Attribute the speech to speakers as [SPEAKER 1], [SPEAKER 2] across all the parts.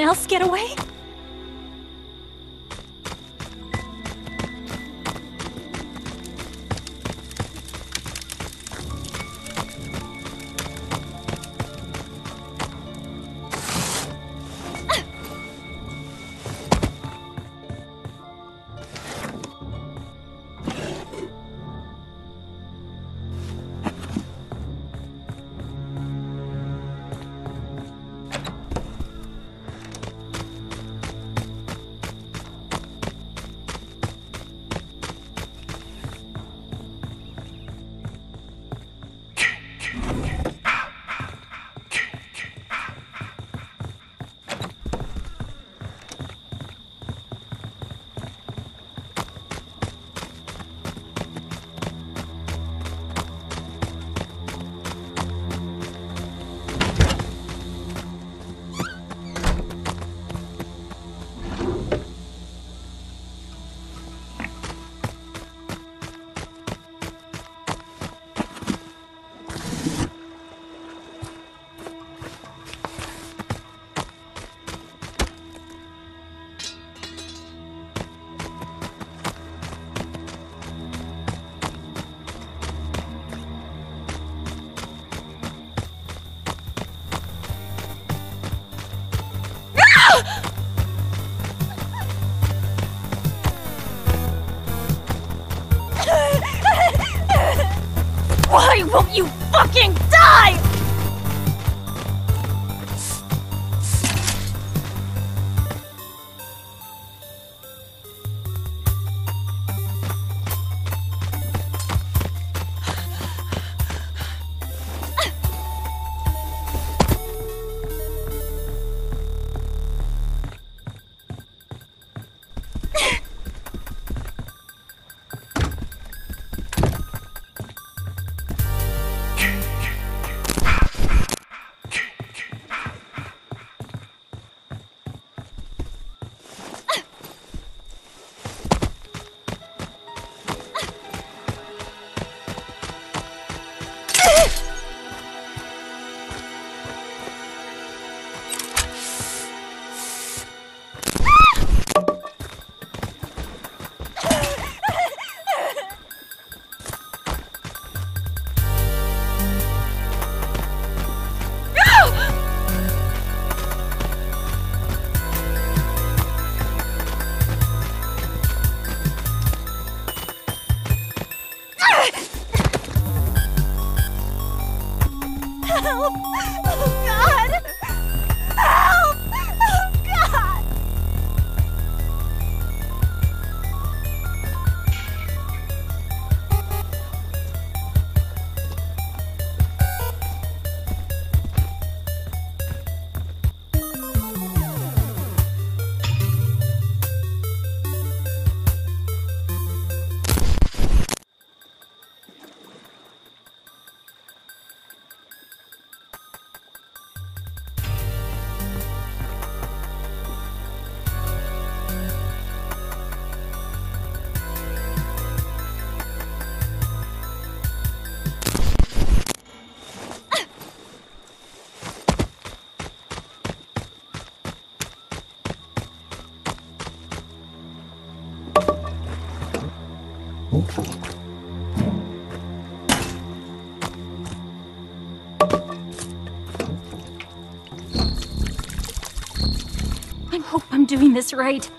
[SPEAKER 1] else get away? Doing this right.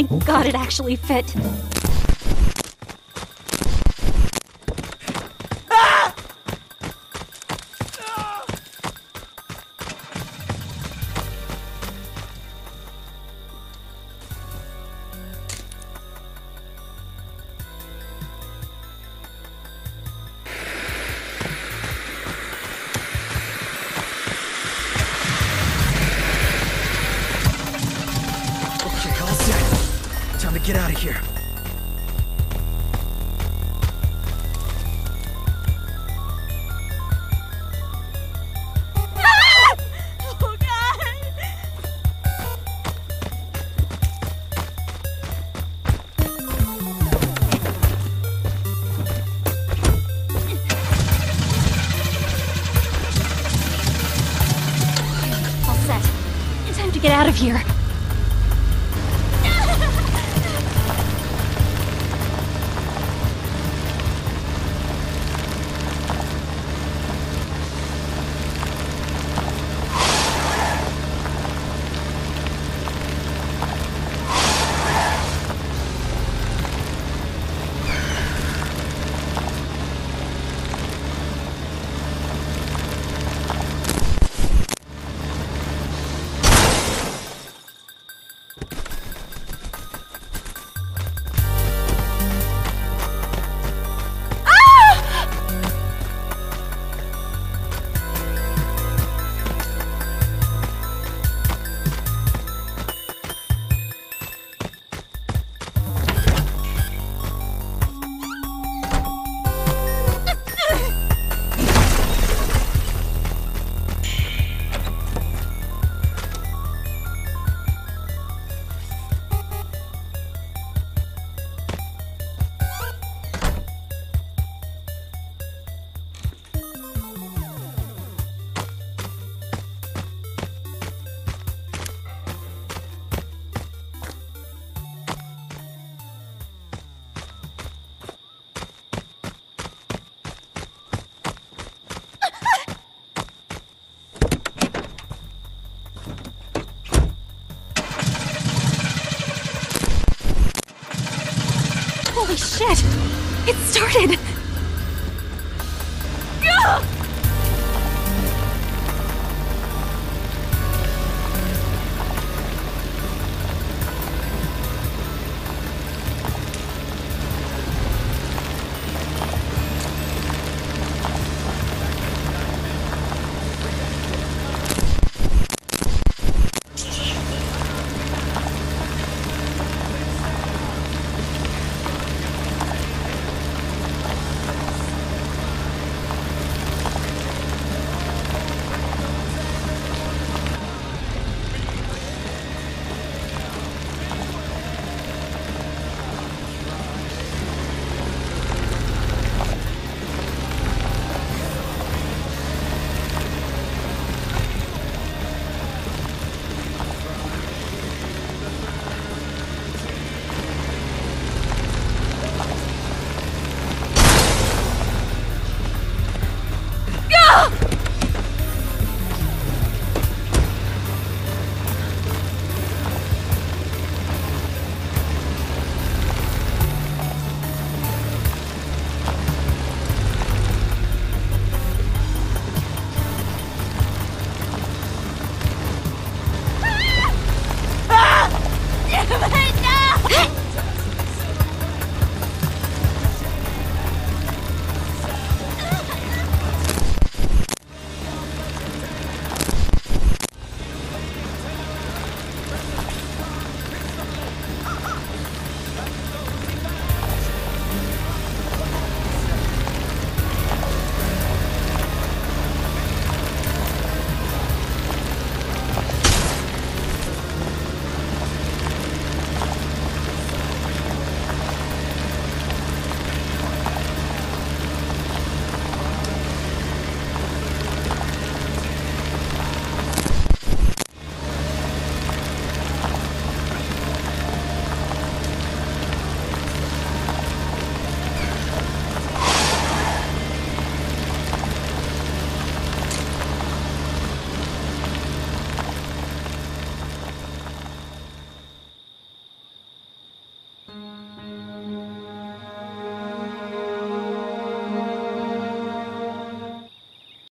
[SPEAKER 1] Thank God it actually fit.
[SPEAKER 2] Here.
[SPEAKER 1] Holy shit! It started! Gah!